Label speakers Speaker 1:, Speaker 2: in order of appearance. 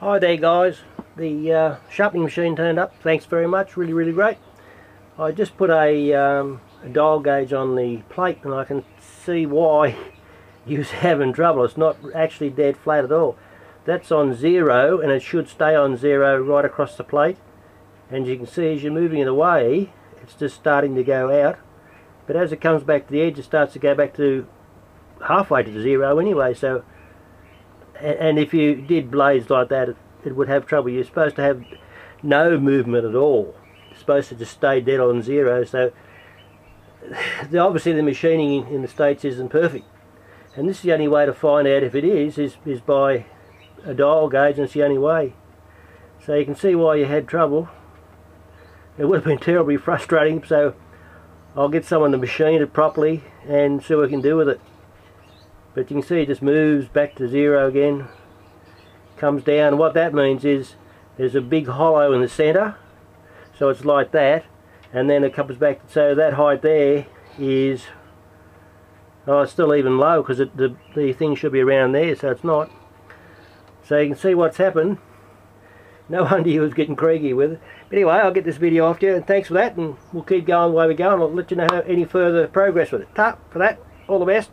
Speaker 1: Hi there guys, the uh, sharpening machine turned up, thanks very much, really really great. I just put a, um, a dial gauge on the plate and I can see why you're having trouble, it's not actually dead flat at all. That's on zero and it should stay on zero right across the plate. And you can see as you're moving it away it's just starting to go out. But as it comes back to the edge it starts to go back to halfway to zero anyway. So and if you did blades like that it, would have trouble. You're supposed to have no movement at all. It's supposed to just stay dead on zero. So the, obviously the machining in the States isn't perfect. And this is the only way to find out if it is is, is by a dial gauge and it's the only way. So you can see why you had trouble. It would have been terribly frustrating. So I'll get someone to machine it properly and see what we can do with it but you can see it just moves back to zero again. Comes down. What that means is there's a big hollow in the center. So it's like that. And then it comes back. So that height there is oh it's still even low because the, the thing should be around there so it's not. So you can see what's happened. No wonder you was getting creaky with it. But anyway I'll get this video off to you and thanks for that and we'll keep going the way we go and I'll let you know any further progress with it. Ta for that all the best